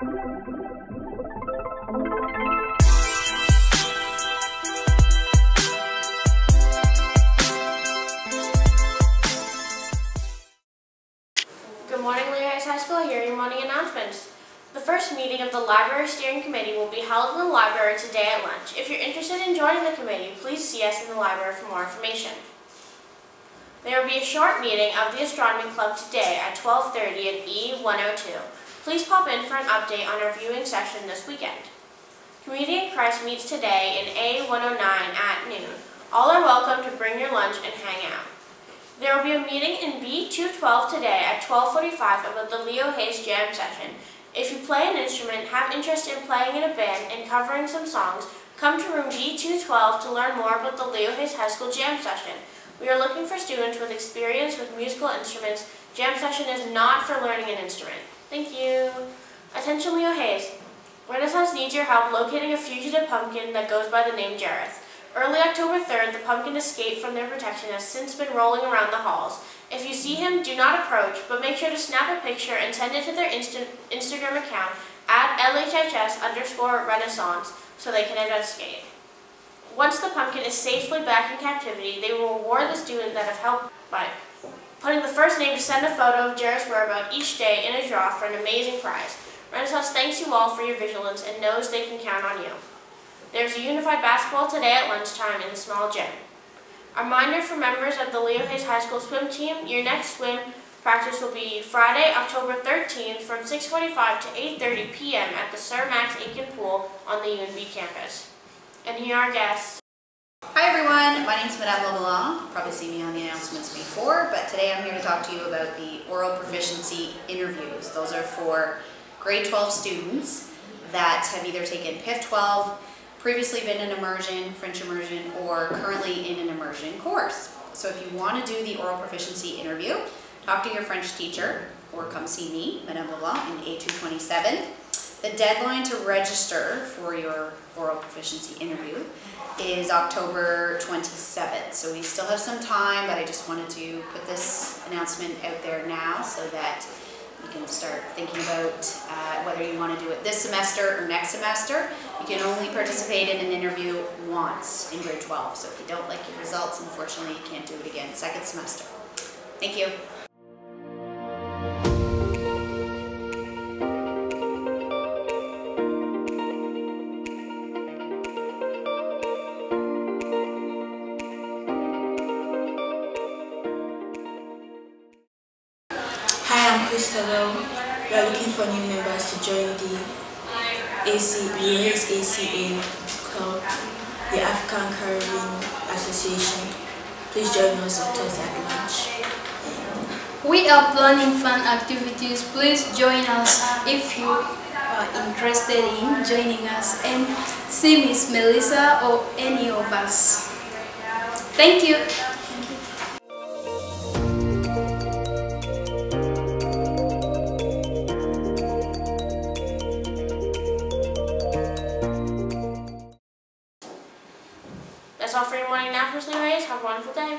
Good morning, Leo Hayes High School. Here are your morning announcements. The first meeting of the Library Steering Committee will be held in the library today at lunch. If you're interested in joining the committee, please see us in the library for more information. There will be a short meeting of the Astronomy Club today at 12:30 at E102. Please pop in for an update on our viewing session this weekend. Community in Christ meets today in A109 at noon. All are welcome to bring your lunch and hang out. There will be a meeting in B212 today at 12:45 about the Leo Hayes Jam session. If you play an instrument, have interest in playing in a band and covering some songs, come to room B212 to learn more about the Leo Hayes High School Jam session. We are looking for students with experience with musical instruments. Jam session is not for learning an instrument. Thank you. Attention Leo Hayes. Renaissance needs your help locating a fugitive pumpkin that goes by the name Jareth. Early October 3rd, the pumpkin escaped from their protection has since been rolling around the halls. If you see him, do not approach, but make sure to snap a picture and send it to their Insta Instagram account at LHHS underscore Renaissance so they can investigate. Once the pumpkin is safely back in captivity, they will reward the student that have helped by putting the first name to send a photo of Jared's whereabouts each day in a draw for an amazing prize. Renaissance thanks you all for your vigilance and knows they can count on you. There's a unified basketball today at lunchtime in the small gym. A reminder for members of the Leo Hayes High School swim team, your next swim practice will be Friday, October 13th from 6.45 to 8.30 p.m. at the Sir Max Aitken Pool on the UNB campus. And here are our guests. Hi everyone, my name is Madame LeBlanc. You've probably seen me on the announcements before, but today I'm here to talk to you about the oral proficiency interviews. Those are for grade 12 students that have either taken PIF 12, previously been in immersion, French immersion, or currently in an immersion course. So if you want to do the oral proficiency interview, talk to your French teacher or come see me, Madame LeBlanc, in A227. The deadline to register for your oral proficiency interview is October 27th. So we still have some time, but I just wanted to put this announcement out there now so that you can start thinking about uh, whether you want to do it this semester or next semester. You can only participate in an interview once in grade 12. So if you don't like your results, unfortunately, you can't do it again second semester. Thank you. I'm We are looking for new members to join the AC, the ACA Club, the African Caribbean Association. Please join us on Thursday at lunch. We are planning fun activities. Please join us if you are interested in joining us and see Miss Melissa or any of us. Thank you. That's all for your morning announcements, Leo Hayes. Have a wonderful day.